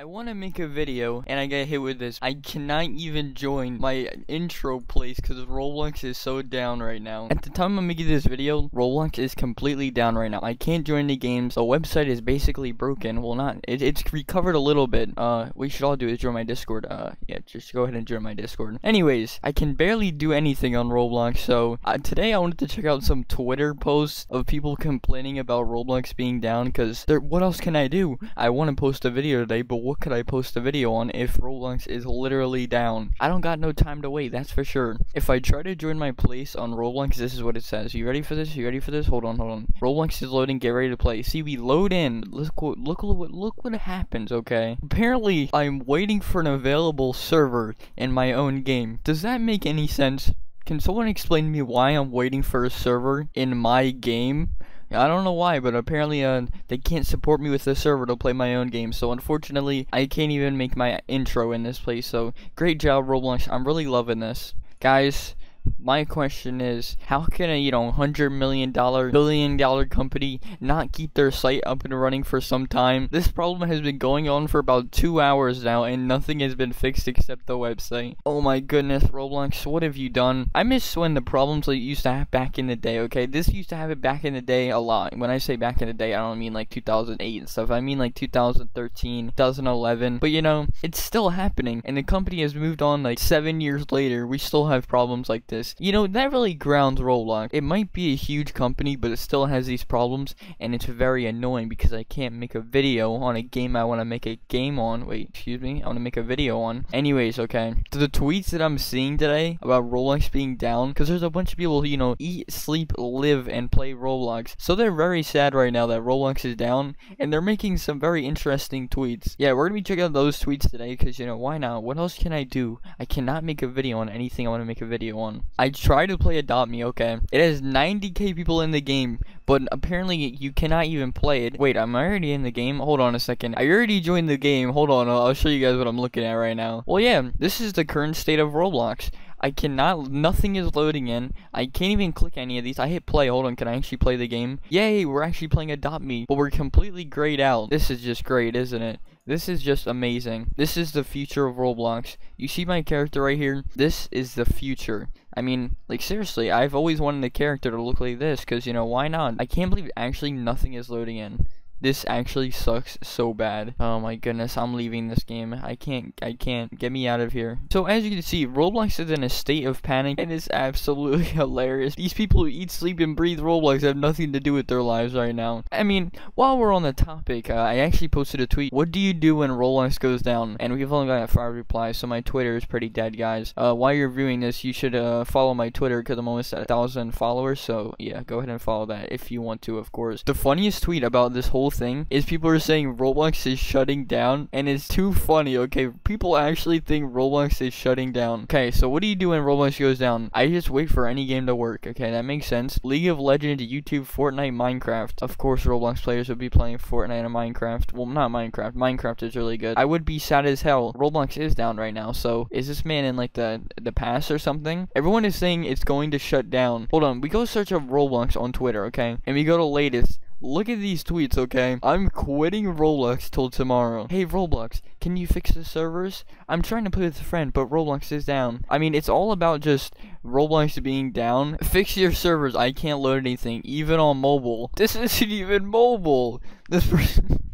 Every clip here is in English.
I want to make a video and I get hit with this. I cannot even join my intro place because Roblox is so down right now. At the time I'm making this video, Roblox is completely down right now. I can't join the games. The website is basically broken. Well, not. It, it's recovered a little bit. Uh, you should all do is join my Discord. Uh, yeah, just go ahead and join my Discord. Anyways, I can barely do anything on Roblox. So uh, today I wanted to check out some Twitter posts of people complaining about Roblox being down because what else can I do? I want to post a video today, but what could I post a video on if Roblox is literally down? I don't got no time to wait, that's for sure. If I try to join my place on Roblox, this is what it says. You ready for this? You ready for this? Hold on, hold on. Roblox is loading, get ready to play. See, we load in. Look look what look what happens, okay? Apparently, I'm waiting for an available server in my own game. Does that make any sense? Can someone explain to me why I'm waiting for a server in my game? I don't know why, but apparently uh, they can't support me with the server to play my own game. So unfortunately, I can't even make my intro in this place. So great job, Roblox. I'm really loving this. Guys, my question is, how can a, you know, hundred million dollar, billion dollar company not keep their site up and running for some time? This problem has been going on for about two hours now, and nothing has been fixed except the website. Oh my goodness, Roblox, what have you done? I miss when the problems that used to have back in the day, okay? This used to have it back in the day a lot. When I say back in the day, I don't mean like 2008 and stuff. I mean like 2013, 2011. But you know, it's still happening, and the company has moved on like seven years later. We still have problems like this. You know, that really grounds Roblox. It might be a huge company, but it still has these problems, and it's very annoying because I can't make a video on a game I want to make a game on. Wait, excuse me? I want to make a video on. Anyways, okay. So the tweets that I'm seeing today about Roblox being down, because there's a bunch of people who, you know, eat, sleep, live, and play Roblox. So they're very sad right now that Roblox is down, and they're making some very interesting tweets. Yeah, we're going to be checking out those tweets today, because, you know, why not? What else can I do? I cannot make a video on anything I want to make a video on. I tried to play Adopt Me, okay. It has 90k people in the game, but apparently you cannot even play it. Wait, I'm already in the game? Hold on a second. I already joined the game. Hold on, I'll show you guys what I'm looking at right now. Well, yeah, this is the current state of Roblox. I cannot, nothing is loading in. I can't even click any of these. I hit play. Hold on, can I actually play the game? Yay, we're actually playing Adopt Me, but we're completely grayed out. This is just great, isn't it? This is just amazing. This is the future of Roblox. You see my character right here? This is the future. I mean, like seriously, I've always wanted the character to look like this, because, you know, why not? I can't believe actually nothing is loading in. This actually sucks so bad. Oh my goodness, I'm leaving this game. I can't, I can't. Get me out of here. So as you can see, Roblox is in a state of panic and it's absolutely hilarious. These people who eat, sleep, and breathe Roblox have nothing to do with their lives right now. I mean, while we're on the topic, uh, I actually posted a tweet. What do you do when Roblox goes down? And we've only got five replies, so my Twitter is pretty dead, guys. Uh, while you're viewing this, you should uh, follow my Twitter because I'm almost at a thousand followers. So yeah, go ahead and follow that if you want to, of course. The funniest tweet about this whole thing is people are saying Roblox is shutting down, and it's too funny, okay? People actually think Roblox is shutting down. Okay, so what do you do when Roblox goes down? I just wait for any game to work, okay? That makes sense. League of Legends, YouTube, Fortnite, Minecraft. Of course, Roblox players would be playing Fortnite and Minecraft. Well, not Minecraft. Minecraft is really good. I would be sad as hell. Roblox is down right now, so is this man in, like, the, the past or something? Everyone is saying it's going to shut down. Hold on, we go search up Roblox on Twitter, okay? And we go to latest. Look at these tweets, okay? I'm quitting Roblox till tomorrow. Hey, Roblox, can you fix the servers? I'm trying to play with a friend, but Roblox is down. I mean, it's all about just Roblox being down. Fix your servers. I can't load anything, even on mobile. This isn't even mobile. This person...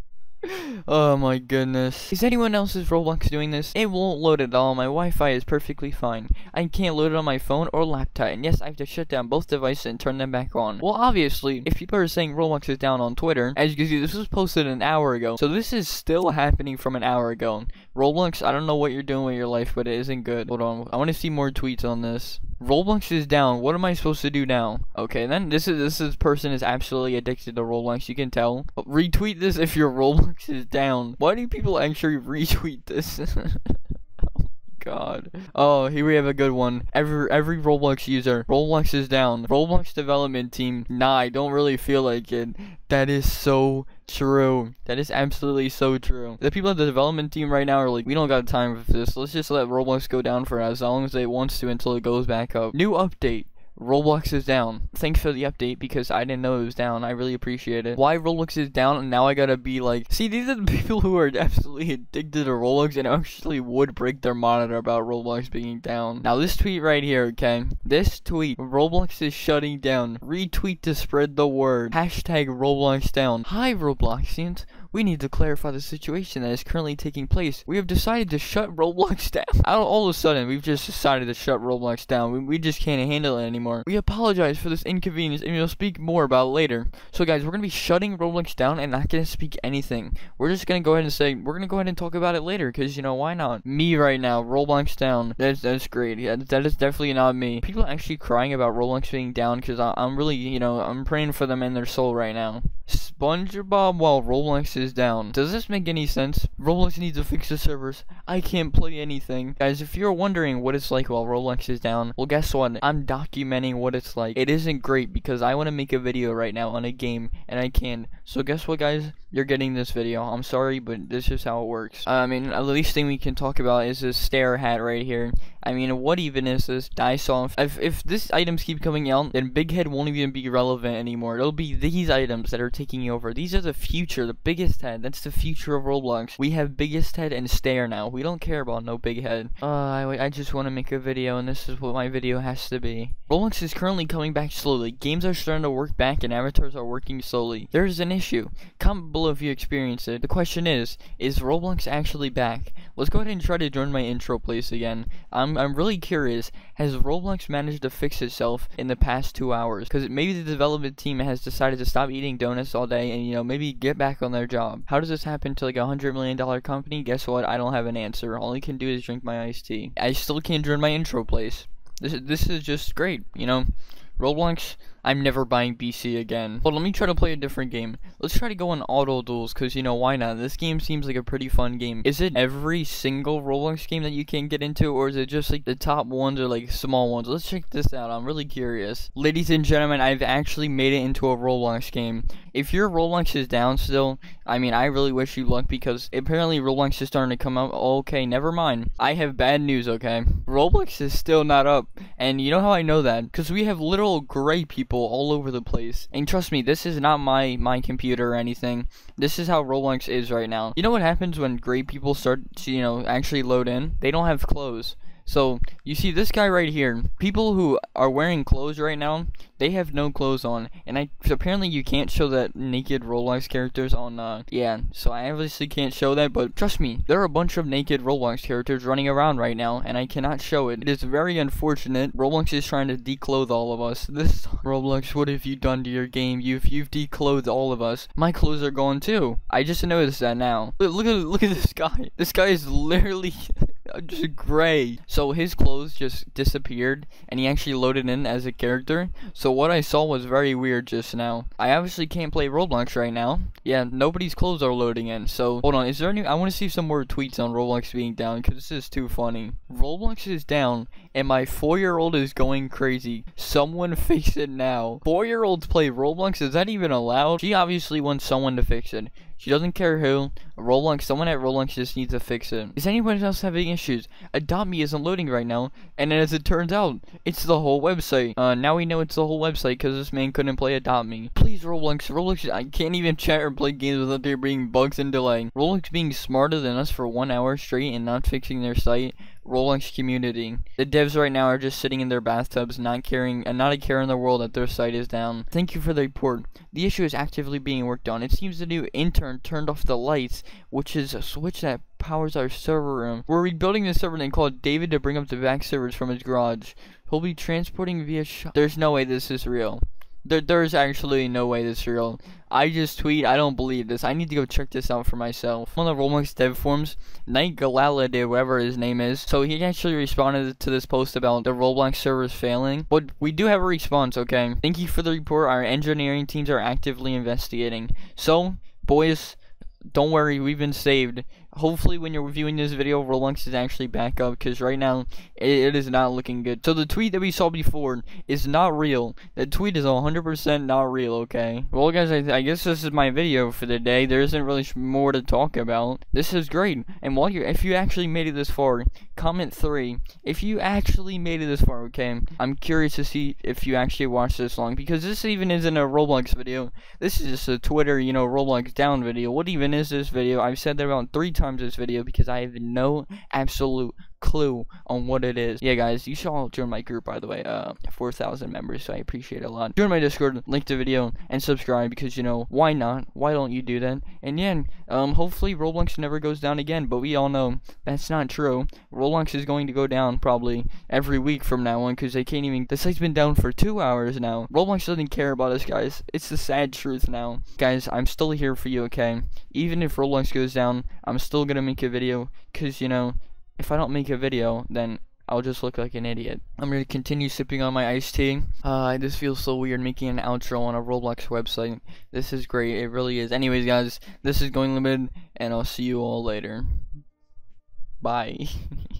oh my goodness. Is anyone else's Roblox doing this? It won't load at all. My Wi-Fi is perfectly fine. I can't load it on my phone or laptop. And yes, I have to shut down both devices and turn them back on. Well, obviously, if people are saying Roblox is down on Twitter, as you can see, this was posted an hour ago. So this is still happening from an hour ago. Roblox, I don't know what you're doing with your life, but it isn't good. Hold on. I want to see more tweets on this. Roblox is down. What am I supposed to do now? Okay, then this is this is person is absolutely addicted to Roblox. You can tell. Retweet this if your Roblox is down. Why do people actually retweet this? Oh, god. Oh, here we have a good one. Every every Roblox user, Roblox is down. Roblox development team, nah, I don't really feel like it. That is so true. That is absolutely so true. The people at the development team right now are like, we don't got time for this. Let's just let Roblox go down for as long as it wants to until it goes back up. New update. Roblox is down. Thanks for the update because I didn't know it was down. I really appreciate it. Why Roblox is down and now I gotta be like, see, these are the people who are absolutely addicted to Roblox and actually would break their monitor about Roblox being down. Now this tweet right here, okay? This tweet, Roblox is shutting down. Retweet to spread the word. Hashtag Roblox down. Hi Robloxians. We need to clarify the situation that is currently taking place. We have decided to shut Roblox down. All of a sudden, we've just decided to shut Roblox down. We, we just can't handle it anymore. We apologize for this inconvenience and we'll speak more about it later. So guys, we're going to be shutting Roblox down and not going to speak anything. We're just going to go ahead and say, we're going to go ahead and talk about it later because, you know, why not? Me right now, Roblox down. That's, that's great. Yeah, that is definitely not me. People are actually crying about Roblox being down because I'm really, you know, I'm praying for them in their soul right now. SpongeBob while Roblox is down. Does this make any sense? Roblox needs to fix the servers. I can't play anything. Guys, if you're wondering what it's like while Roblox is down, well guess what? I'm documenting what it's like. It isn't great because I want to make a video right now on a game and I can't. So guess what guys? You're getting this video. I'm sorry, but this is how it works. Uh, I mean, the least thing we can talk about is this stare hat right here. I mean, what even is this? Dyson. If, if this items keep coming out, then Big Head won't even be relevant anymore. It'll be these items that are taking over. These are the future, the biggest head. That's the future of Roblox. We have biggest head and stare now. We don't care about no big head. Uh, I, I just want to make a video, and this is what my video has to be. Roblox is currently coming back slowly. Games are starting to work back, and avatars are working slowly. There's an issue. Comment below if you experience it. The question is, is Roblox actually back? Let's go ahead and try to join my intro place again. I'm, I'm really curious, has Roblox managed to fix itself in the past two hours? Because maybe the development team has decided to stop eating donuts all day and, you know, maybe get back on their job. How does this happen to like a hundred million dollar company? Guess what? I don't have an answer. All I can do is drink my iced tea. I still can't join my intro place. This, this is just great, you know? Roblox, I'm never buying BC again. But let me try to play a different game. Let's try to go on auto duels, because, you know, why not? This game seems like a pretty fun game. Is it every single Roblox game that you can get into, or is it just, like, the top ones or, like, small ones? Let's check this out. I'm really curious. Ladies and gentlemen, I've actually made it into a Roblox game. If your Roblox is down still, I mean, I really wish you luck, because apparently Roblox is starting to come out. Okay, never mind. I have bad news, okay? Roblox is still not up, and you know how I know that? Because we have literal gray people people all over the place. And trust me, this is not my my computer or anything. This is how Roblox is right now. You know what happens when great people start to, you know, actually load in? They don't have clothes. So, you see this guy right here, people who are wearing clothes right now, they have no clothes on. And I apparently you can't show that naked Roblox characters on, uh, yeah. So I obviously can't show that, but trust me, there are a bunch of naked Roblox characters running around right now, and I cannot show it. It is very unfortunate. Roblox is trying to declothe all of us. This, Roblox, what have you done to your game? You've, you've declothed all of us. My clothes are gone too. I just noticed that now. Look at, look at this guy. This guy is literally... Uh, just gray. So his clothes just disappeared, and he actually loaded in as a character. So what I saw was very weird just now. I obviously can't play Roblox right now. Yeah, nobody's clothes are loading in. So hold on, is there any? I want to see some more tweets on Roblox being down because this is too funny. Roblox is down, and my four-year-old is going crazy. Someone fix it now. Four-year-olds play Roblox. Is that even allowed? She obviously wants someone to fix it. She doesn't care who. Roblox, someone at Roblox just needs to fix it. Is anyone else having issues? Adopt Me isn't loading right now, and as it turns out, it's the whole website. Uh, now we know it's the whole website because this man couldn't play Adopt Me. Please, Roblox, Roblox, I can't even chat or play games without there being bugs and delay. Roblox being smarter than us for one hour straight and not fixing their site Roblox community. The devs right now are just sitting in their bathtubs, not caring and not a care in the world that their site is down. Thank you for the report. The issue is actively being worked on. It seems the new intern turned off the lights, which is a switch that powers our server room. We're rebuilding the server and called David to bring up the back servers from his garage. He'll be transporting via There's no way this is real. There, there's actually no way this is real. I just tweet, I don't believe this. I need to go check this out for myself. On the Roblox dev forums, Night Galala did whatever his name is. So he actually responded to this post about the Roblox servers failing. But we do have a response, okay? Thank you for the report. Our engineering teams are actively investigating. So, boys, don't worry, we've been saved. Hopefully when you're viewing this video, Roblox is actually back up because right now it, it is not looking good. So the tweet that we saw before is not real. The tweet is 100% not real, okay? Well, guys, I, I, guess this is my video for the day. There isn't really more to talk about. This is great. And while you're, if you actually made it this far, comment three. If you actually made it this far, okay? I'm curious to see if you actually watched this long because this even isn't a Roblox video. This is just a Twitter, you know, Roblox down video. What even is this video? I've said that about three times times this video because I have no absolute clue on what it is. Yeah, guys, you should all join my group, by the way. Uh, 4,000 members, so I appreciate it a lot. Join my Discord, link the video, and subscribe because, you know, why not? Why don't you do that? And yeah, um, hopefully Roblox never goes down again, but we all know that's not true. Roblox is going to go down probably every week from now on because they can't even. The site's been down for two hours now. Roblox doesn't care about us, guys. It's the sad truth now. Guys, I'm still here for you, okay? Even if Roblox goes down, I'm still gonna make a video because, you know, if I don't make a video, then I'll just look like an idiot. I'm gonna continue sipping on my iced tea. Uh, this feels so weird making an outro on a Roblox website. This is great, it really is. Anyways, guys, this is Going Limited, and I'll see you all later. Bye.